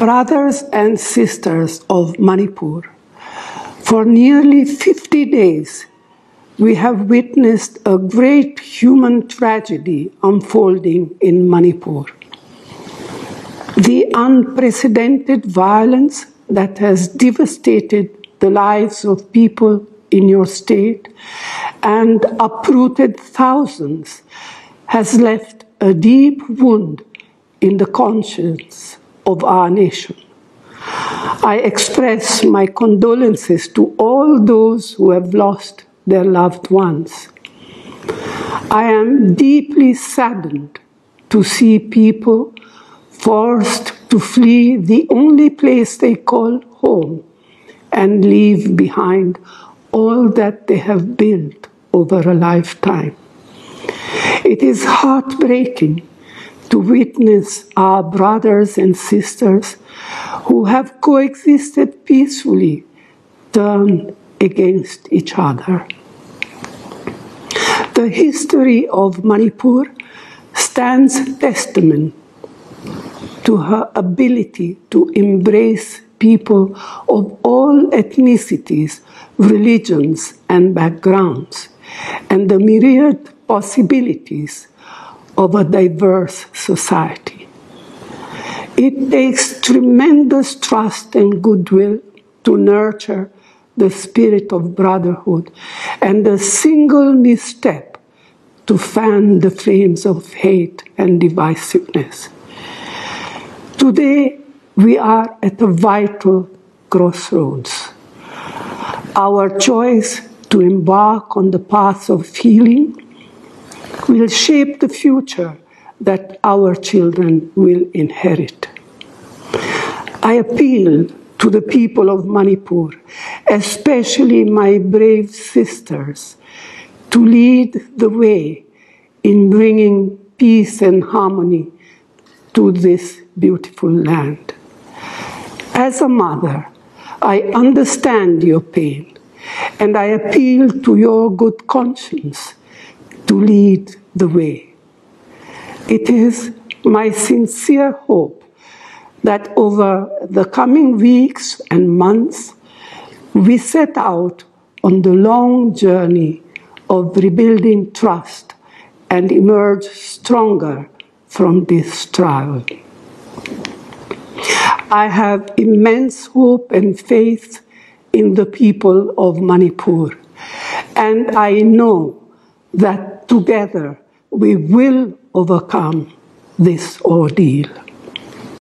Brothers and sisters of Manipur, for nearly 50 days, we have witnessed a great human tragedy unfolding in Manipur. The unprecedented violence that has devastated the lives of people in your state and uprooted thousands has left a deep wound in the conscience of our nation. I express my condolences to all those who have lost their loved ones. I am deeply saddened to see people forced to flee the only place they call home and leave behind all that they have built over a lifetime. It is heartbreaking to witness our brothers and sisters who have coexisted peacefully turn against each other. The history of Manipur stands testament to her ability to embrace people of all ethnicities, religions, and backgrounds, and the myriad possibilities of a diverse society. It takes tremendous trust and goodwill to nurture the spirit of brotherhood and a single misstep to fan the flames of hate and divisiveness. Today, we are at a vital crossroads. Our choice to embark on the path of healing will shape the future that our children will inherit. I appeal to the people of Manipur, especially my brave sisters, to lead the way in bringing peace and harmony to this beautiful land. As a mother, I understand your pain and I appeal to your good conscience to lead the way. It is my sincere hope that over the coming weeks and months, we set out on the long journey of rebuilding trust and emerge stronger from this trial. I have immense hope and faith in the people of Manipur, and I know that together we will overcome this ordeal.